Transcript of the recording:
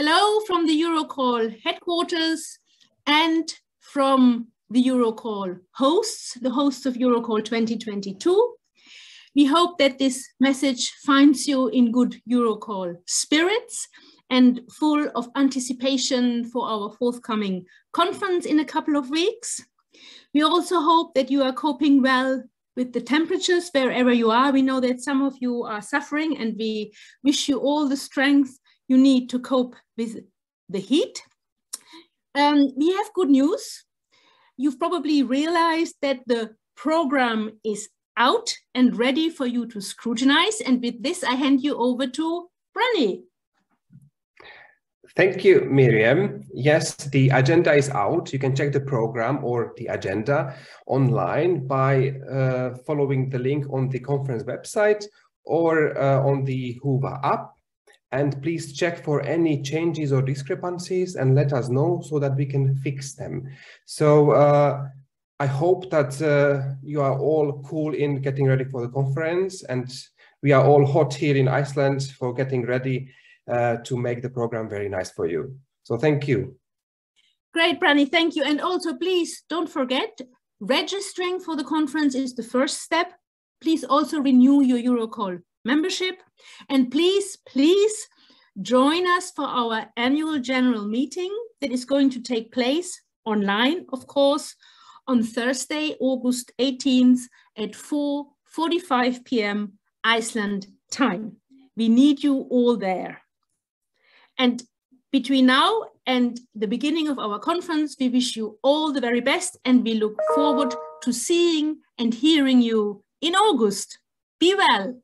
Hello from the Eurocall headquarters and from the Eurocall hosts, the hosts of Eurocall 2022. We hope that this message finds you in good Eurocall spirits and full of anticipation for our forthcoming conference in a couple of weeks. We also hope that you are coping well with the temperatures wherever you are. We know that some of you are suffering and we wish you all the strength you need to cope with the heat. Um, we have good news. You've probably realized that the program is out and ready for you to scrutinize. And with this, I hand you over to Brani. Thank you, Miriam. Yes, the agenda is out. You can check the program or the agenda online by uh, following the link on the conference website or uh, on the Whova app. And please check for any changes or discrepancies and let us know so that we can fix them. So uh, I hope that uh, you are all cool in getting ready for the conference and we are all hot here in Iceland for getting ready uh, to make the program very nice for you. So thank you. Great, Brani, thank you. And also please don't forget, registering for the conference is the first step. Please also renew your Eurocall membership. And please, please join us for our annual general meeting that is going to take place online, of course, on Thursday, August 18th at 4.45 p.m. Iceland time. We need you all there. And between now and the beginning of our conference, we wish you all the very best and we look forward to seeing and hearing you in August. Be well.